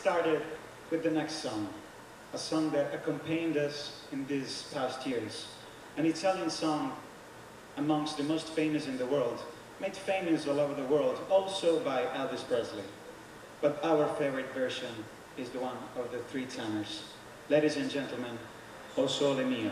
started with the next song, a song that accompanied us in these past years. An Italian song amongst the most famous in the world, made famous all over the world, also by Elvis Presley. But our favorite version is the one of the three tenors. Ladies and gentlemen, O Sole Mio.